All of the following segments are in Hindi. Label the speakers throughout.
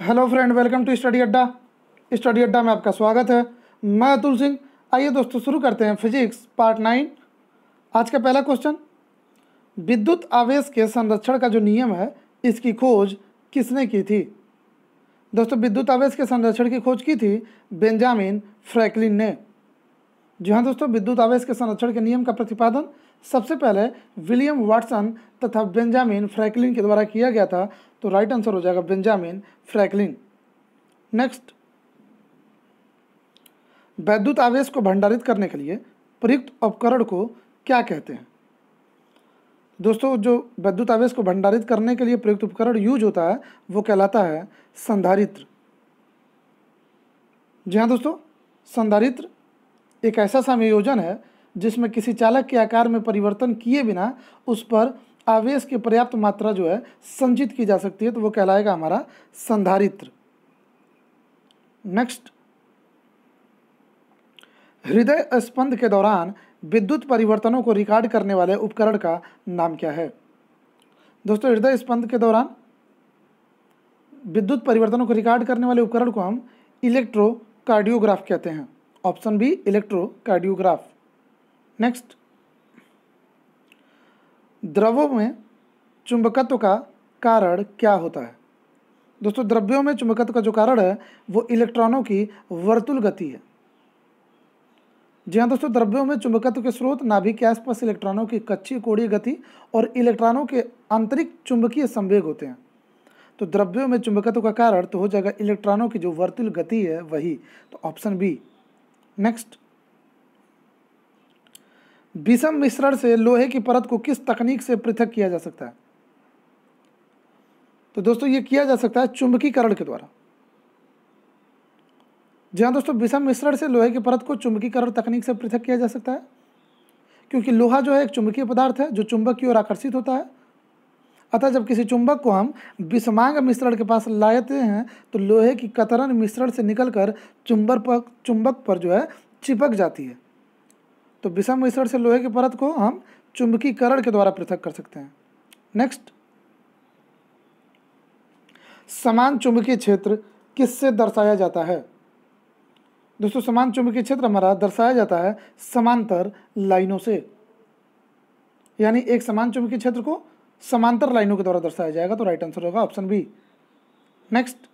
Speaker 1: Hello friend, welcome to study Adda. Study Adda में आपका स्वागत है। मैं अतुल सिंह। आइए दोस्तों, शुरू करते हैं फिजिक्स पार्ट नाइन। आज का पहला क्वेश्चन, विद्युत आवेश के संरक्षण का जो नियम है, इसकी खोज किसने की थी? दोस्तों, विद्युत आवेश के संरक्षण की खोज की थी बेंजामिन फ्रैकलिन ने। जी हाँ दोस्तों, विद्युत आवेश के संरक्षण के नियम का प्रतिपादन सबसे पहले विलियम वाटसन तथा बेंजामिन फ्रैकलिन के द्वारा किया गया था तो राइट आंसर हो जाएगा बेंजामिन फ्रैकलिन। नेक्स्ट वैद्युत आवेश को भंडारित करने के लिए प्रयुक्त उपकरण को क्या कहते हैं? दोस्तों, जो वैद्युत आवेश को भंडारित करने के लिए प्रयुक्त उपकरण यूज़ होता है, वो कहलाता है संधारित्र। जी हाँ दोस्तों, संधारित्र एक ऐसा संयोजन है जिसमें किसी चालक के आकार में परिवर्तन किए बिना उस पर आवेश की पर्याप्त मात्रा जो है संचित की जा सकती है तो वो कहलाएगा हमारा संधारित्र। नेक्स्ट हृदय स्पंद के दौरान विद्युत परिवर्तनों को रिकॉर्ड करने वाले उपकरण का नाम क्या है? दोस्तों, हृदय स्पंद के दौरान विद्युत परिवर्तनों को रिकॉर्ड करने वाले उपकरण को हम इलेक्ट्रोकार्डियोग्राफ कहते हैं। ऑप्शन बी इलेक्ट्रोकार्डियोग्राफ नेक्स्ट द्रवों में चुंबकत्व का कारण क्या होता है? दोस्तों, द्रव्यों में चुंबकत्व का जो कारण है, वो इलेक्ट्रॉनों की वर्तुल गति है। जी हाँ दोस्तों, द्रव्यों में चुंबकत्व के स्रोत नाभिक के आसपास इलेक्ट्रॉनों की कच्ची कोड़ी गति और इलेक्ट्रॉनों के आंतरिक चुंबकीय संवेग होते हैं। तो द्रव्यों में चुंबकत्व का कारण तो हो जाएगा इलेक्ट्रॉनों की जो वर्तुल गति है, वही। तो ऑप्शन बी। नेक्स्ट विषम मिश्रण से लोहे की परत को किस तकनीक से पृथक किया जा सकता है? तो दोस्तों, ये किया जा सकता है चुंबकीकरण के द्वारा। जी हाँ दोस्तों, विषम मिश्रण से लोहे की परत को चुंबकीकरण तकनीक से पृथक किया जा सकता है, क्योंकि लोहा जो है एक चुंबकीय पदार्थ है जो चुंबक की ओर आकर्षित होता है। अतः जब किसी चुंबक को हम विषमांग मिश्रण के पास लाते हैं तो लोहे की कतरन मिश्रण से निकलकर चुंबक पर चुंबक पर जो है चिपक जाती है। तो विषम मिश्रण से लोहे की परत को हम चुंबकीकरण के द्वारा पृथक कर सकते हैं। नेक्स्ट समान चुंबकीय क्षेत्र किससे दर्शाया जाता है? दोस्तों, समान चुंबकीय क्षेत्र हमारा दर्शाया जाता है समांतर लाइनों से। यानी एक समान चुंबकीय क्षेत्र को समांतर लाइनों के द्वारा दर्शाया जाएगा तो राइट आंसर होगा ऑप्शन बी नेक्स्ट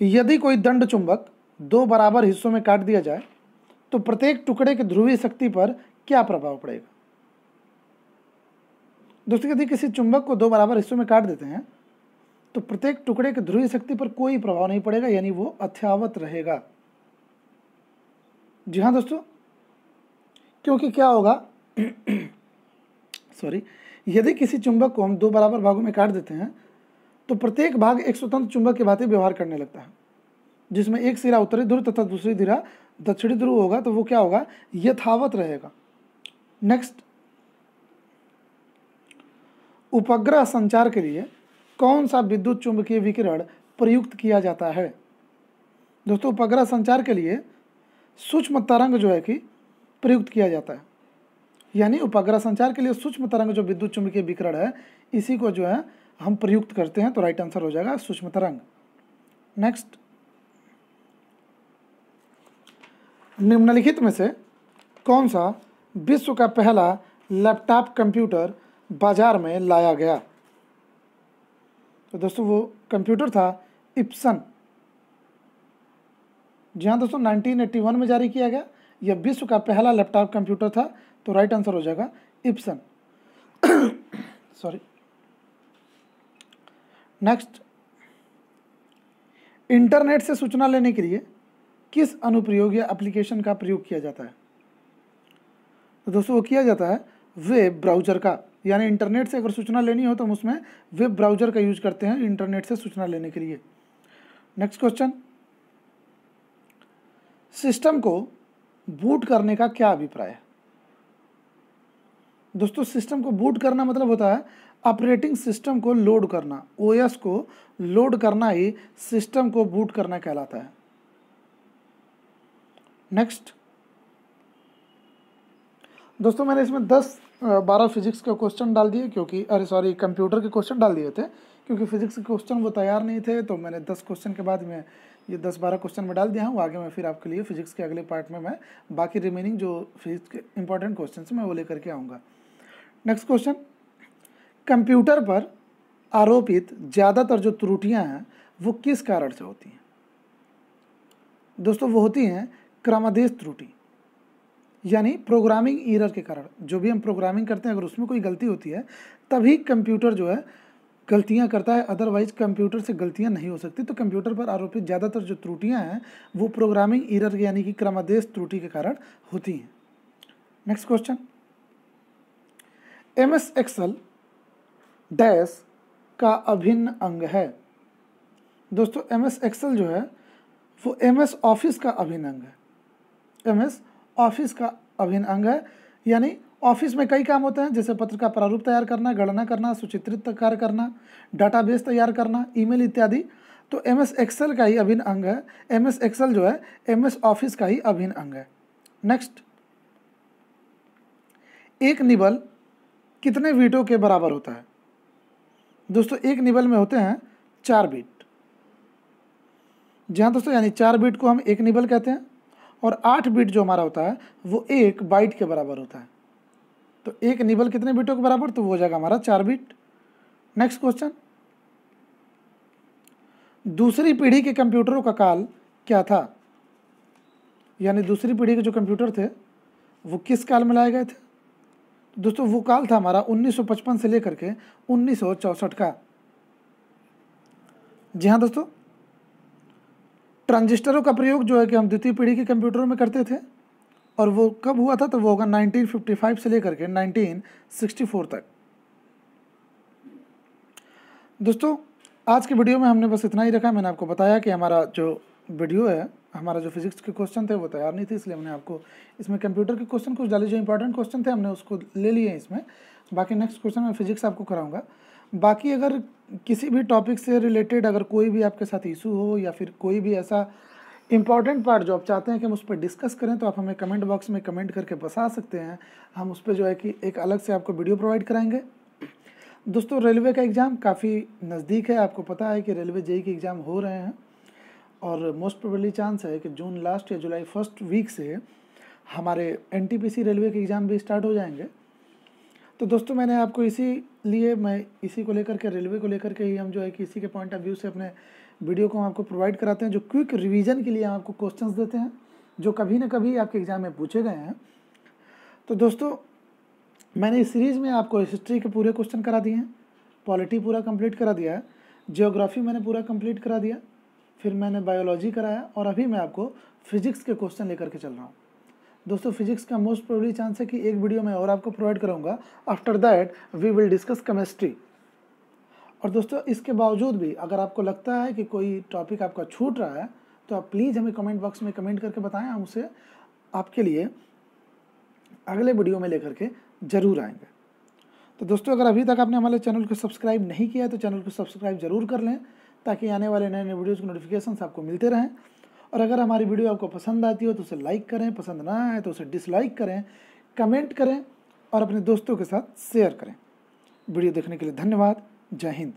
Speaker 1: यदि कोई दंड चुंबक दो बराबर हिस्सों में काट दिया जाए तो प्रत्येक टुकड़े के ध्रुवीय शक्ति पर क्या प्रभाव पड़ेगा? दोस्तों, यदि किसी चुंबक को दो बराबर हिस्सों में काट देते हैं तो प्रत्येक टुकड़े के ध्रुवीय शक्ति पर कोई प्रभाव नहीं पड़ेगा, यानी वो अथ्यावत रहेगा। जी हाँ दोस्तों, क्योंकि क्या होगा? सॉरी, यदि किसी चुंबक को हम दो बराबर भागों में काट देते हैं तो प्रत्येक भाग एक स्वतंत्र चुंबक के भांति व्यवहार करने लगता है, जिसमें एक सिरा उत्तरी ध्रुव तथा दूसरी सिरा दक्षिणी ध्रुव होगा तो वो क्या होगा? यथावत रहेगा। नेक्स्ट उपग्रह संचार के लिए कौन सा विद्युत चुंबकीय विकिरण प्रयुक्त किया जाता है? दोस्तों, उपग्रह संचार के लिए सूक्ष्म तरंग जो है कि प्रयुक्त किया जाता है। यानी उपग्रह संचार के लिए सूक्ष्म तरंग जो विद्युत चुंबकीय विकिरण है, इसी को जो है हम प्रयुक्त करते हैं तो राइट आंसर हो जाएगा सूक्ष्म तरंग। नेक्स्ट निम्नलिखित में से कौन सा विश्व का पहला लैपटॉप कंप्यूटर बाज़ार में लाया गया? तो दोस्तों, वो कंप्यूटर था इप्सन। जी हाँ दोस्तों 1981 में जारी किया गया। यह विश्व का पहला लैपटॉप कंप्यूटर था। तो राइट आंसर हो जाएगा इप्सन। सॉरी। नेक्स्ट, इंटरनेट से सूचना लेने के लिए किस अनुप्रयोग या एप्लीकेशन का प्रयोग किया जाता है? तो दोस्तों, वो किया जाता है वेब ब्राउज़र का। यानी इंटरनेट से अगर सूचना लेनी हो तो हम उसमें वेब ब्राउज़र का यूज़ करते हैं इंटरनेट से सूचना लेने के लिए। नेक्स्ट क्वेश्चन सिस्टम को बूट करने का क्या अभिप्राय है? दोस्तों सिस्टम को बूट करना मतलब होता है ऑपरेटिंग सिस्टम को लोड करना। ओएस को लोड करना ही सिस्टम को बूट करना कहलाता है। नेक्स्ट दोस्तों, मैंने इसमें दस बारह फिजिक्स के क्वेश्चन डाल दिए क्योंकि, अरे सॉरी कंप्यूटर के क्वेश्चन डाल दिए थे। क्योंकि फिजिक्स के क्वेश्चन वो तैयार नहीं थे तो मैंने दस क्वेश्चन के बाद में ये दस, बारह क्वेश्चन में डाल दिया हूँ। आगे मैं फिर आपके लिए फिजिक्स के अगले पार्ट में मैं बाकी रिमेनिंग जो फिजिक्स के इंपॉर्टेंट क्वेश्चन मैं वो लेकर के आऊँगा। नेक्स्ट क्वेश्चन कंप्यूटर पर आरोपित ज़्यादातर जो त्रुटियाँ हैं, वो किस कारण से होती हैं? दोस्तों, वो होती हैं क्रमादेश त्रुटि, यानी प्रोग्रामिंग ईरर के कारण। जो भी हम प्रोग्रामिंग करते हैं, अगर उसमें कोई गलती होती है, तभी कंप्यूटर जो है गलतियाँ करता है। अदरवाइज़ कंप्यूटर से गलतियाँ नहीं हो सकती। तो कंप्यूटर पर आरोपित ज़्यादातर जो त्रुटियाँ हैं, वो प्रोग्रामिंग ईरर यानी कि क्रमादेश त्रुटि के कारण होती हैं। Next question M S dash का अभिन्न अंग है। दोस्तों एम एस जो है, वो एम एस ऑफ़िस का अभिन्न अंग है। एम एस ऑफ़िस का अभिन्न अंग है। यानी ऑफ़िस में कई काम होते हैं, जैसे पत्र का प्रारूप तैयार करना, गणना करना, सुचित्रित कार्य करना डाटाबेस तैयार करना ईमेल इत्यादि। तो एम एस एक्सेल का ही अभिन्न अंग है। एम एस एक्सेल जो है एम एस ऑफ़िस का ही अभिन्न अंग है। नेक्स्ट एक निबल कितने बीटों के बराबर होता है? दोस्तों, एक निबल में होते हैं चार बीट जी हाँ दोस्तों, यानी चार बीट को हम एक निबल कहते हैं। और आठ बीट जो हमारा होता है, वो एक बाइट के बराबर होता है। तो एक निबल कितने बीटों के बराबर? तो वो हो जाएगा हमारा चार बीट नेक्स्ट क्वेश्चन दूसरी पीढ़ी के कंप्यूटरों का काल क्या था? यानी दूसरी पीढ़ी के जो कंप्यूटर थे, वो किस काल में लाए गए थे? दोस्तों, वो काल था हमारा 1955 से लेकर के उन्नीस सौ चौंसठ का। जी हाँ दोस्तों ट्रांजिस्टरों का प्रयोग जो है कि हम द्वितीय पीढ़ी के कंप्यूटरों में करते थे, और वो कब हुआ था? तो वो होगा 1955 से लेकर के 1964 तक। दोस्तों, आज के वीडियो में हमने बस इतना ही रखा। मैंने आपको बताया कि हमारा जो वीडियो है, हमारा जो फिजिक्स के क्वेश्चन थे, वो तैयार नहीं थे, इसलिए हमने आपको इसमें कंप्यूटर के क्वेश्चन, कुछ डाले जो इंपॉर्टेंट क्वेश्चन थे, हमने उसको ले लिए इसमें। बाकी नेक्स्ट क्वेश्चन मैं फिजिक्स आपको कराऊँगा। बाकी अगर किसी भी टॉपिक से रिलेटेड अगर कोई भी आपके साथ इशू हो या फिर कोई भी ऐसा इंपॉर्टेंट पार्ट जो आप चाहते हैं कि हम उस पर डिस्कस करें तो आप हमें कमेंट बॉक्स में कमेंट करके बता सकते हैं। हम उस पर जो है कि एक अलग से आपको वीडियो प्रोवाइड कराएँगे। दोस्तों रेलवे का एग्ज़ाम काफ़ी नज़दीक है। आपको पता है कि रेलवे जेई के एग्ज़ाम हो रहे हैं और मोस्ट प्रोबेबली चांस है कि जून लास्ट या जुलाई फ़र्स्ट वीक से हमारे एनटीपीसी रेलवे के एग्ज़ाम भी स्टार्ट हो जाएँगे। तो दोस्तों मैंने आपको इसी लिए मैं इसी को लेकर के, रेलवे को लेकर के ही हम जो है कि इसी के पॉइंट ऑफ़ व्यू से अपने वीडियो को हम आपको प्रोवाइड कराते हैं, जो क्विक रिवीजन के लिए हम आपको क्वेश्चंस देते हैं, जो कभी ना कभी आपके एग्ज़ाम में पूछे गए हैं। तो दोस्तों, मैंने इस सीरीज़ में आपको हिस्ट्री के पूरे क्वेश्चन करा दिए हैं पॉलिटी पूरा कंप्लीट करा दिया है जियोग्राफी मैंने पूरा कंप्लीट करा दिया, फिर मैंने बायोलॉजी कराया और अभी मैं आपको फिजिक्स के क्वेश्चन लेकर के चल रहा हूँ। दोस्तों फिजिक्स का मोस्ट प्रोबली चांस है कि एक वीडियो में और आपको प्रोवाइड करूँगा after that we will discuss chemistry और दोस्तों, इसके बावजूद भी अगर आपको लगता है कि कोई टॉपिक आपका छूट रहा है तो आप प्लीज़ हमें कमेंट बॉक्स में कमेंट करके बताएँ। हम उसे आपके लिए अगले वीडियो में लेकर के ज़रूर आएँगे। तो दोस्तों, अगर अभी तक आपने हमारे चैनल को सब्सक्राइब नहीं किया है तो चैनल को सब्सक्राइब ज़रूर कर लें, ताकि आने वाले नए नए वीडियोज़ के नोटिफिकेशन आपको मिलते रहें। और अगर हमारी वीडियो आपको पसंद आती हो तो उसे लाइक करें, पसंद ना आए तो उसे डिसलाइक करें कमेंट करें और अपने दोस्तों के साथ शेयर करें। वीडियो देखने के लिए धन्यवाद। जय हिंद।